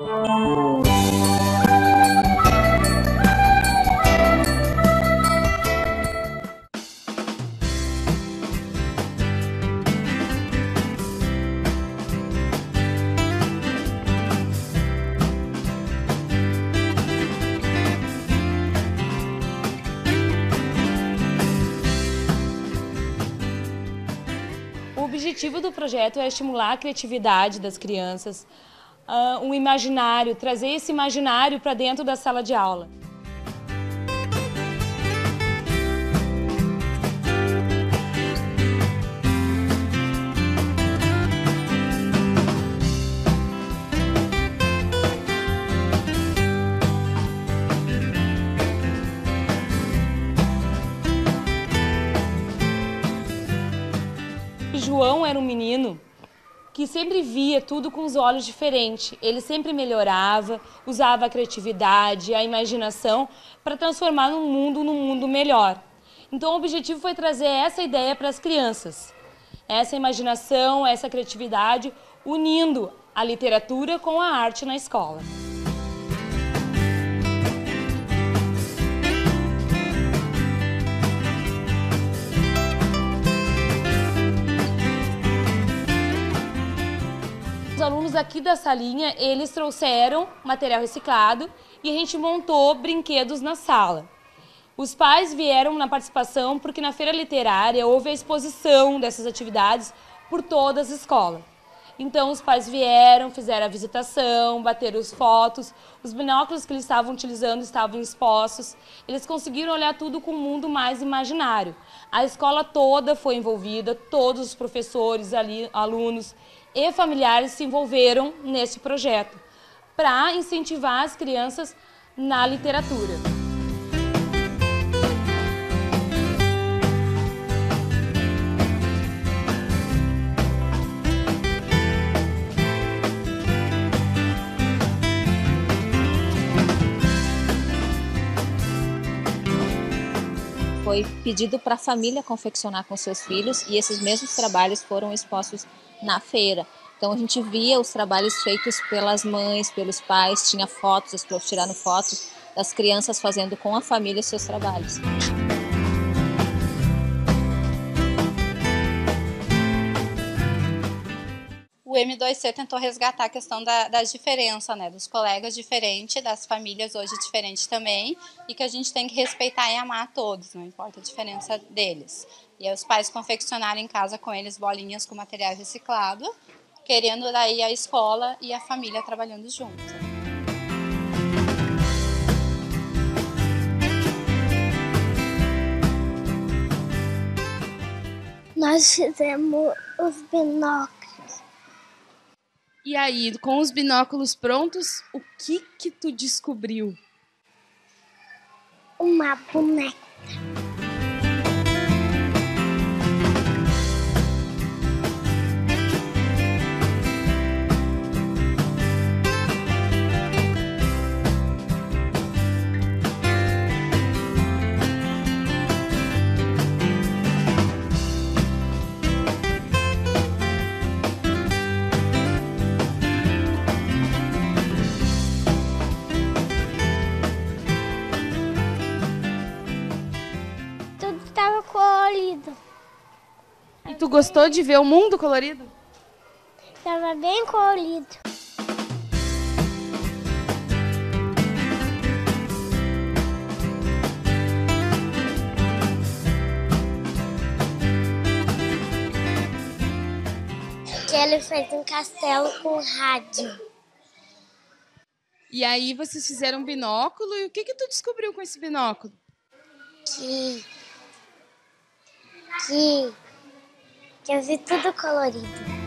O objetivo do projeto é estimular a criatividade das crianças, uh, um imaginário, trazer esse imaginário para dentro da sala de aula. João era um menino que sempre via tudo com os olhos diferentes. Ele sempre melhorava, usava a criatividade, a imaginação para transformar um mundo num mundo melhor. Então o objetivo foi trazer essa ideia para as crianças. Essa imaginação, essa criatividade, unindo a literatura com a arte na escola. Aqui da salinha, eles trouxeram material reciclado e a gente montou brinquedos na sala. Os pais vieram na participação porque na feira literária houve a exposição dessas atividades por todas as escolas. Então os pais vieram, fizeram a visitação, bateram as fotos, os binóculos que eles estavam utilizando estavam expostos. Eles conseguiram olhar tudo com um mundo mais imaginário. A escola toda foi envolvida, todos os professores, ali, alunos e familiares se envolveram nesse projeto para incentivar as crianças na literatura. Foi pedido para a família confeccionar com seus filhos e esses mesmos trabalhos foram expostos na feira. Então a gente via os trabalhos feitos pelas mães, pelos pais, tinha fotos, as profs tiraram fotos das crianças fazendo com a família seus trabalhos. O M2C tentou resgatar a questão da, das diferenças, né, dos colegas diferentes, das famílias hoje diferentes também, e que a gente tem que respeitar e amar todos, não importa a diferença deles. E aí os pais confeccionaram em casa com eles bolinhas com material reciclado, querendo daí a escola e a família trabalhando juntos. Nós fizemos os binóculos. E aí, com os binóculos prontos, o que que tu descobriu? Uma boneca. Estava colorido. E tu gostou de ver o mundo colorido? Estava bem colorido. Que ele fez um castelo com rádio. E aí vocês fizeram um binóculo e o que que tu descobriu com esse binóculo? Que aqui que eu vi tudo colorido.